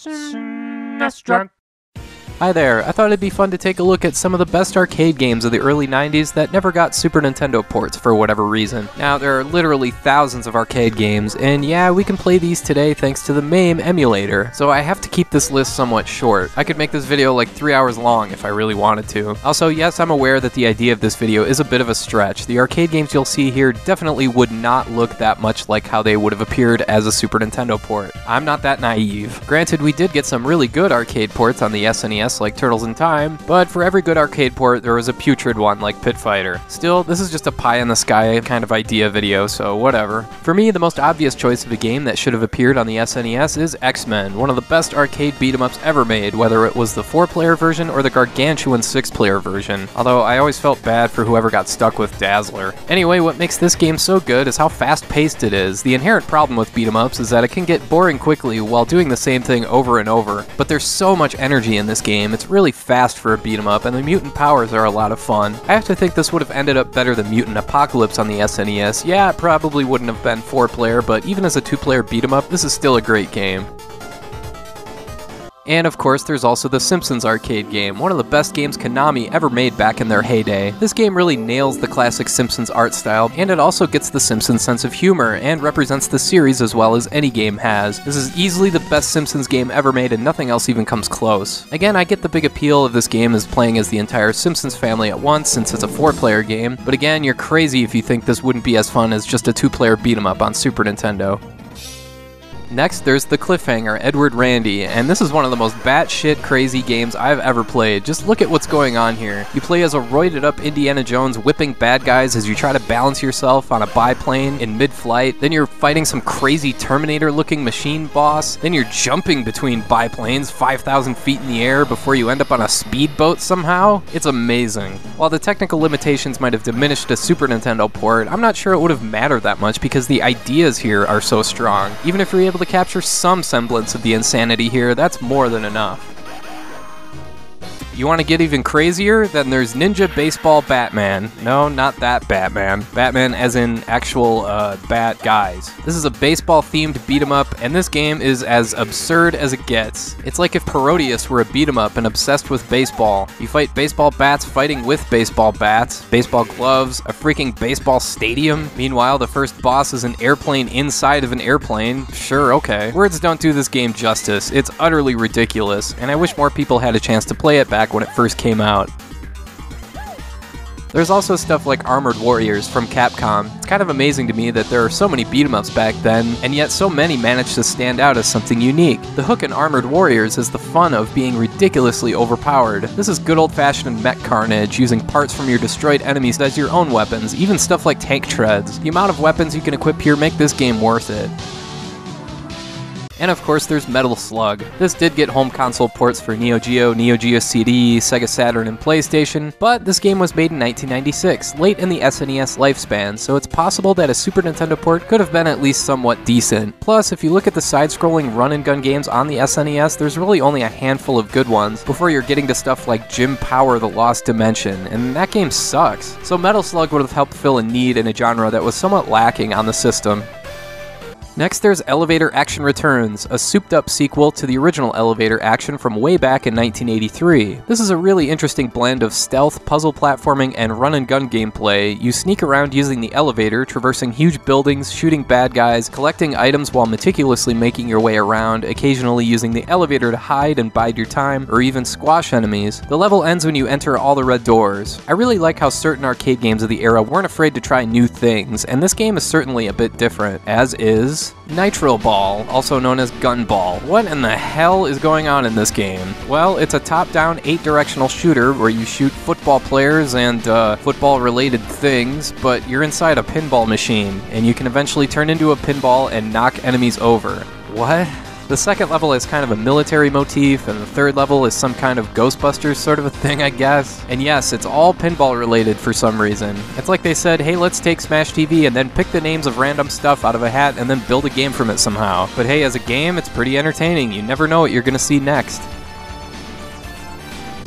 Sinestro. Hi there, I thought it'd be fun to take a look at some of the best arcade games of the early 90s that never got Super Nintendo ports for whatever reason. Now, there are literally thousands of arcade games, and yeah, we can play these today thanks to the MAME emulator, so I have to keep this list somewhat short. I could make this video like 3 hours long if I really wanted to. Also, yes, I'm aware that the idea of this video is a bit of a stretch. The arcade games you'll see here definitely would not look that much like how they would have appeared as a Super Nintendo port. I'm not that naive. Granted, we did get some really good arcade ports on the SNES like Turtles in Time, but for every good arcade port, there was a putrid one like Pit Fighter. Still, this is just a pie in the sky kind of idea video, so whatever. For me, the most obvious choice of a game that should have appeared on the SNES is X-Men, one of the best arcade beat 'em ups ever made, whether it was the 4-player version or the gargantuan 6-player version. Although I always felt bad for whoever got stuck with Dazzler. Anyway, what makes this game so good is how fast-paced it is. The inherent problem with beat 'em ups is that it can get boring quickly while doing the same thing over and over, but there's so much energy in this game, it's really fast for a beat 'em up, and the mutant powers are a lot of fun. I have to think this would have ended up better than Mutant Apocalypse on the SNES. Yeah, it probably wouldn't have been 4-player, but even as a 2-player beat 'em up, this is still a great game. And of course, there's also the Simpsons arcade game, one of the best games Konami ever made back in their heyday. This game really nails the classic Simpsons art style, and it also gets the Simpsons sense of humor, and represents the series as well as any game has. This is easily the best Simpsons game ever made, and nothing else even comes close. Again, I get the big appeal of this game as playing as the entire Simpsons family at once, since it's a four player game, but again, you're crazy if you think this wouldn't be as fun as just a two player beat 'em up on Super Nintendo. Next, there's the Cliffhanger, Edward Randy, and this is one of the most batshit crazy games I've ever played. Just look at what's going on here. You play as a roided up Indiana Jones whipping bad guys as you try to balance yourself on a biplane in mid flight. Then you're fighting some crazy Terminator looking machine boss. Then you're jumping between biplanes 5,000 feet in the air before you end up on a speedboat somehow. It's amazing. While the technical limitations might have diminished a Super Nintendo port, I'm not sure it would have mattered that much because the ideas here are so strong. Even if you're able to capture some semblance of the insanity here, that's more than enough. You want to get even crazier? Then there's Ninja Baseball Batman. No, not that Batman. Batman as in actual uh, bat guys. This is a baseball themed beat 'em up, and this game is as absurd as it gets. It's like if Parodius were a beat 'em up and obsessed with baseball. You fight baseball bats fighting with baseball bats, baseball gloves, a freaking baseball stadium. Meanwhile, the first boss is an airplane inside of an airplane. Sure, okay. Words don't do this game justice. It's utterly ridiculous, and I wish more people had a chance to play it back when it first came out. There's also stuff like Armored Warriors from Capcom. It's kind of amazing to me that there are so many beat 'em ups back then, and yet so many managed to stand out as something unique. The hook in Armored Warriors is the fun of being ridiculously overpowered. This is good old fashioned mech carnage, using parts from your destroyed enemies as your own weapons, even stuff like tank treads. The amount of weapons you can equip here make this game worth it. And of course, there's Metal Slug. This did get home console ports for Neo Geo, Neo Geo CD, Sega Saturn, and PlayStation, but this game was made in 1996, late in the SNES lifespan, so it's possible that a Super Nintendo port could have been at least somewhat decent. Plus, if you look at the side scrolling run and gun games on the SNES, there's really only a handful of good ones before you're getting to stuff like Jim Power The Lost Dimension, and that game sucks. So Metal Slug would have helped fill a need in a genre that was somewhat lacking on the system. Next, there's Elevator Action Returns, a souped up sequel to the original Elevator Action from way back in 1983. This is a really interesting blend of stealth, puzzle platforming, and run and gun gameplay. You sneak around using the elevator, traversing huge buildings, shooting bad guys, collecting items while meticulously making your way around, occasionally using the elevator to hide and bide your time, or even squash enemies. The level ends when you enter all the red doors. I really like how certain arcade games of the era weren't afraid to try new things, and this game is certainly a bit different, as is Nitro Ball, also known as Gun Ball. What in the hell is going on in this game? Well, it's a top down, eight directional shooter where you shoot football players and uh, football related things, but you're inside a pinball machine, and you can eventually turn into a pinball and knock enemies over. What? The second level is kind of a military motif, and the third level is some kind of Ghostbusters sort of a thing, I guess. And yes, it's all pinball related for some reason. It's like they said, hey, let's take Smash TV and then pick the names of random stuff out of a hat and then build a game from it somehow. But hey, as a game, it's pretty entertaining. You never know what you're gonna see next.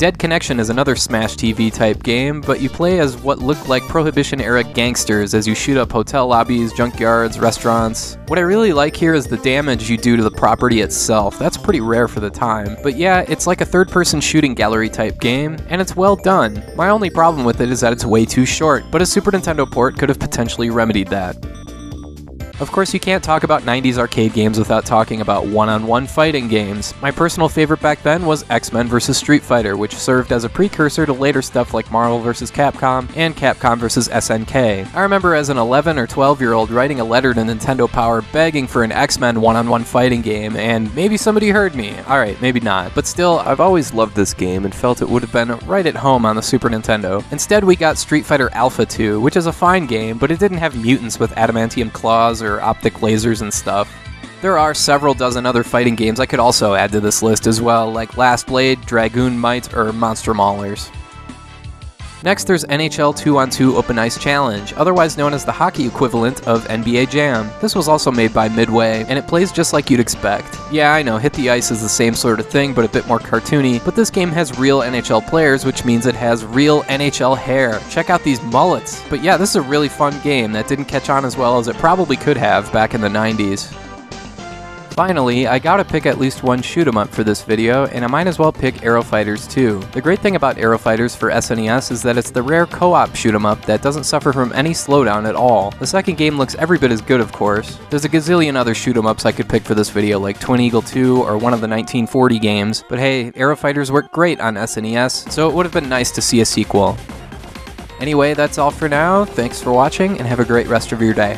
Dead Connection is another Smash TV type game, but you play as what look like Prohibition era gangsters as you shoot up hotel lobbies, junkyards, restaurants. What I really like here is the damage you do to the property itself. That's pretty rare for the time. But yeah, it's like a third person shooting gallery type game, and it's well done. My only problem with it is that it's way too short, but a Super Nintendo port could have potentially remedied that. Of course, you can't talk about 90s arcade games without talking about one on one fighting games. My personal favorite back then was X Men vs. Street Fighter, which served as a precursor to later stuff like Marvel vs. Capcom and Capcom vs. SNK. I remember as an 11 or 12 year old writing a letter to Nintendo Power begging for an X Men one on one fighting game, and maybe somebody heard me. Alright, maybe not. But still, I've always loved this game and felt it would have been right at home on the Super Nintendo. Instead, we got Street Fighter Alpha 2, which is a fine game, but it didn't have mutants with adamantium claws or optic lasers and stuff. There are several dozen other fighting games I could also add to this list as well, like Last Blade, Dragoon Might, or Monster Maulers. Next, there's NHL 2 on 2 Open Ice Challenge, otherwise known as the hockey equivalent of NBA Jam. This was also made by Midway, and it plays just like you'd expect. Yeah, I know, Hit the Ice is the same sort of thing, but a bit more cartoony, but this game has real NHL players, which means it has real NHL hair. Check out these mullets. But yeah, this is a really fun game that didn't catch on as well as it probably could have back in the 90s. Finally, I gotta pick at least one shoot 'em up for this video, and I might as well pick Aero Fighters 2. The great thing about Aero Fighters for SNES is that it's the rare co-op shoot 'em up that doesn't suffer from any slowdown at all. The second game looks every bit as good, of course. There's a gazillion other shoot 'em ups I could pick for this video, like Twin Eagle 2 or one of the 1940 games, but hey, Aero Fighters worked great on SNES, so it would have been nice to see a sequel. Anyway, that's all for now. Thanks for watching, and have a great rest of your day.